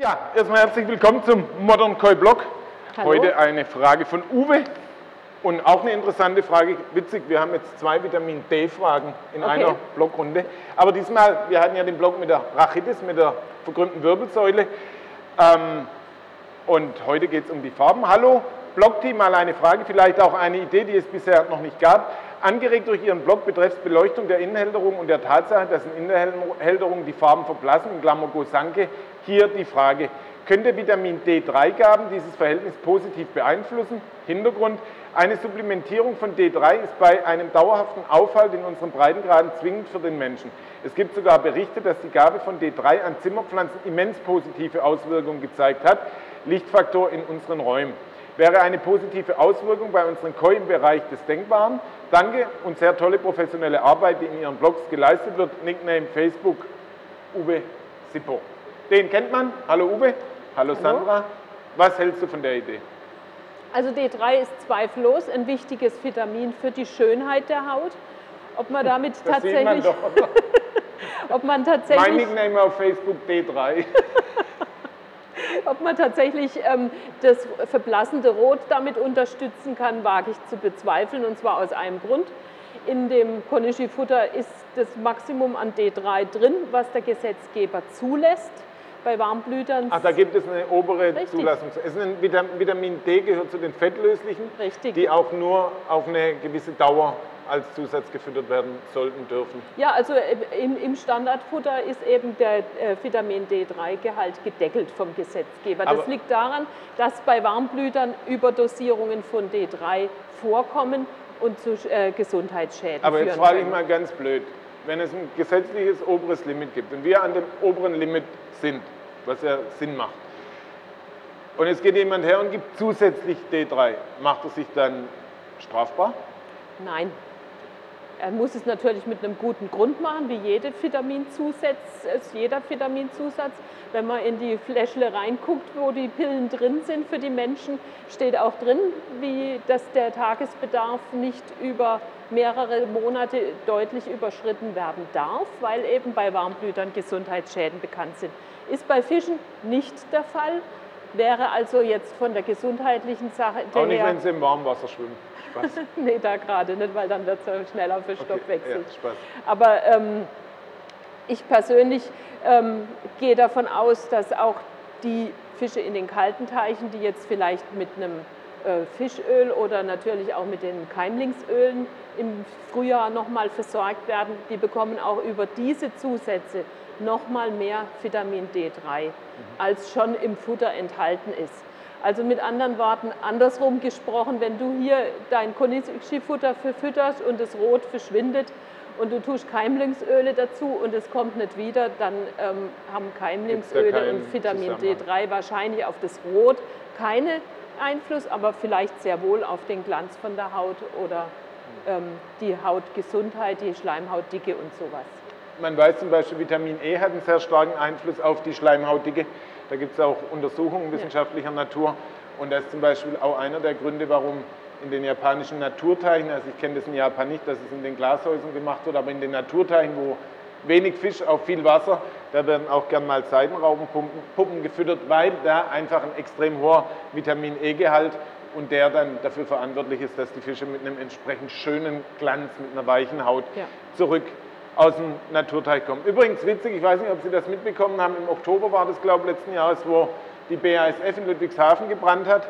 Ja, erstmal herzlich willkommen zum Modern Koi Blog. Hallo. Heute eine Frage von Uwe und auch eine interessante Frage. Witzig, wir haben jetzt zwei Vitamin D-Fragen in Okay. einer Blogrunde. Aber diesmal, wir hatten ja den Blog mit der Rachitis, mit der verkrümmten Wirbelsäule. Ähm, und heute geht es um die Farben. Hallo, Blogteam, mal eine Frage, vielleicht auch eine Idee, die es bisher noch nicht gab. Angeregt durch Ihren Blog betreffs Beleuchtung der Innenhälterung und der Tatsache, dass in Innenhälterung die Farben verblassen, in Klammer Gosanke, hier die Frage, könnte Vitamin D3-Gaben dieses Verhältnis positiv beeinflussen? Hintergrund, eine Supplementierung von D3 ist bei einem dauerhaften Aufhalt in unseren Breitengraden zwingend für den Menschen. Es gibt sogar Berichte, dass die Gabe von D3 an Zimmerpflanzen immens positive Auswirkungen gezeigt hat. Lichtfaktor in unseren Räumen. Wäre eine positive Auswirkung bei unseren Koi im Bereich des Denkbaren. Danke und sehr tolle professionelle Arbeit, die in Ihren Blogs geleistet wird. Nickname Facebook Uwe Sippo. Den kennt man. Hallo Uwe. Hallo, Hallo. Sandra. Was hältst du von der Idee? Also D3 ist zweifellos ein wichtiges Vitamin für die Schönheit der Haut. Ob man damit Das sieht man tatsächlich, doch. ob man mein tatsächlich, Nickname auf Facebook D3. ob man tatsächlich ähm, das verblassende Rot damit unterstützen kann, wage ich zu bezweifeln. Und zwar aus einem Grund. In dem Konishi-Futter ist das Maximum an D3 drin, was der Gesetzgeber zulässt. Bei Warmblütern Ach, da gibt es eine obere Richtig. Zulassung. Es ist ein Vitam- Vitamin D gehört zu den fettlöslichen, Richtig. die auch nur auf eine gewisse Dauer als Zusatz gefüttert werden sollten dürfen. Ja, also äh, im, im Standardfutter ist eben der äh, Vitamin D3-Gehalt gedeckelt vom Gesetzgeber. Das Aber- liegt daran, dass bei Warmblütern Überdosierungen von D3 vorkommen und zu äh, Gesundheitsschäden Aber führen jetzt frage ich mal ganz blöd, wenn es ein gesetzliches oberes Limit gibt und wir an dem oberen Limit sind, was ja Sinn macht, und jetzt geht jemand her und gibt zusätzlich D3, macht er sich dann strafbar? Nein. Er muss es natürlich mit einem guten Grund machen, wie jede Vitaminzusatz, jeder Vitaminzusatz. Wenn man in die Fläschle reinguckt, wo die Pillen drin sind für die Menschen, steht auch drin, wie dass der Tagesbedarf nicht über mehrere Monate deutlich überschritten werden darf, weil eben bei Warmblütern Gesundheitsschäden bekannt sind. Ist bei Fischen nicht der Fall, wäre also jetzt von der gesundheitlichen Sache Auch nicht, wenn sie im warmen Wasser schwimmen. Spaß. Nee, da gerade nicht, weil dann wird es schneller für Stoffwechsel. ja, Spaß. Aber ähm, ich persönlich ähm, gehe davon aus, dass auch die Fische in den kalten Teichen, die jetzt vielleicht mit einem Fischöl oder natürlich auch mit den Keimlingsölen im Frühjahr nochmal versorgt werden, die bekommen auch über diese Zusätze nochmal mehr Vitamin D3, als schon im Futter enthalten ist. Also mit anderen Worten, andersrum gesprochen, wenn du hier dein Konishi-Futter verfütterst und das Rot verschwindet und du tust Keimlingsöle dazu und es kommt nicht wieder, dann ähm, haben Keimlingsöle und Vitamin Zusammenhang. D3 wahrscheinlich auf das Rot keine Einfluss, aber vielleicht sehr wohl auf den Glanz von der Haut oder ähm, die Hautgesundheit, die Schleimhautdicke und sowas. Man weiß zum Beispiel, Vitamin E hat einen sehr starken Einfluss auf die Schleimhautdicke. Da gibt es auch Untersuchungen wissenschaftlicher Natur. Und das ist zum Beispiel auch einer der Gründe, warum in den japanischen Naturteichen, also ich kenne das in Japan nicht, dass es in den Glashäusern gemacht wird, aber in den Naturteichen, wo wenig Fisch auf viel Wasser, da werden auch gern mal Seidenraupenpuppen Puppen gefüttert, weil da einfach ein extrem hoher Vitamin E-Gehalt und der dann dafür verantwortlich ist, dass die Fische mit einem entsprechend schönen Glanz, mit einer weichen Haut Ja. zurück aus dem Naturteich kommen. Übrigens witzig, ich weiß nicht, ob Sie das mitbekommen haben, im Oktober war das, glaube ich, letzten Jahres, wo die BASF in Ludwigshafen gebrannt hat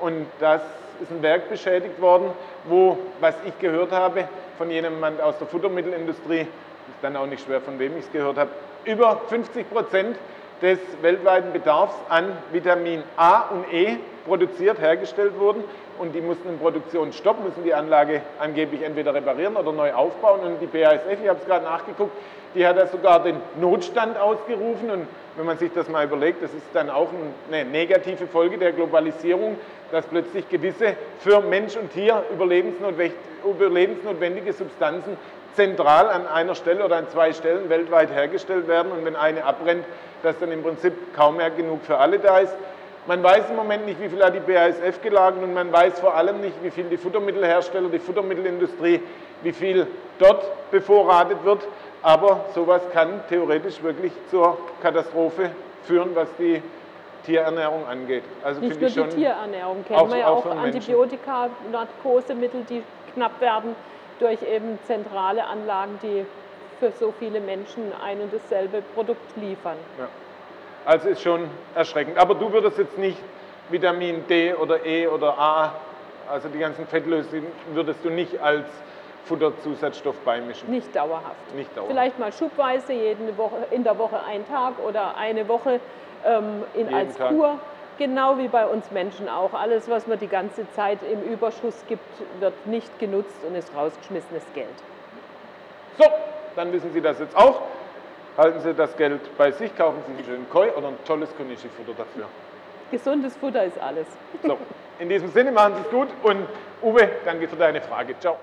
und das ist ein Werk beschädigt worden, wo, was ich gehört habe, von jemandem aus der Futtermittelindustrie, ist dann auch nicht schwer, von wem ich es gehört habe, über 50 Prozent des weltweiten Bedarfs an Vitamin A und E produziert, hergestellt wurden und die mussten in Produktion stoppen, müssen die Anlage angeblich entweder reparieren oder neu aufbauen. Und die BASF, ich habe es gerade nachgeguckt, die hat ja sogar den Notstand ausgerufen. Und wenn man sich das mal überlegt, das ist dann auch eine negative Folge der Globalisierung, dass plötzlich gewisse für Mensch und Tier überlebensnotwendig- überlebensnotwendige Substanzen zentral an einer Stelle oder an zwei Stellen weltweit hergestellt werden. Und wenn eine abbrennt, dass dann im Prinzip kaum mehr genug für alle da ist. Man weiß im Moment nicht, wie viel hat die BASF gelagert und man weiß vor allem nicht, wie viel die Futtermittelhersteller, die Futtermittelindustrie, wie viel dort bevorratet wird. Aber sowas kann theoretisch wirklich zur Katastrophe führen, was die Tierernährung angeht. Also Nicht nur die Tierernährung, kennen wir ja auch, auch Antibiotika, Narkosemittel, die knapp werden durch eben zentrale Anlagen, die für so viele Menschen ein und dasselbe Produkt liefern. Ja. Also ist schon erschreckend. Aber du würdest jetzt nicht Vitamin D oder E oder A, also die ganzen Fettlösungen, würdest du nicht als Futterzusatzstoff beimischen? Nicht dauerhaft. Nicht dauerhaft. Vielleicht mal schubweise, jede Woche, in der Woche ein Tag oder eine Woche ähm, in, als Tag. Kur. Genau wie bei uns Menschen auch. Alles, was man die ganze Zeit im Überschuss gibt, wird nicht genutzt und ist rausgeschmissenes Geld. So, dann wissen Sie das jetzt auch. Halten Sie das Geld bei sich, kaufen Sie einen schönen Koi oder ein tolles Konishi-Futter dafür. Gesundes Futter ist alles. So, in diesem Sinne machen Sie es gut und Uwe, danke für deine Frage. Ciao.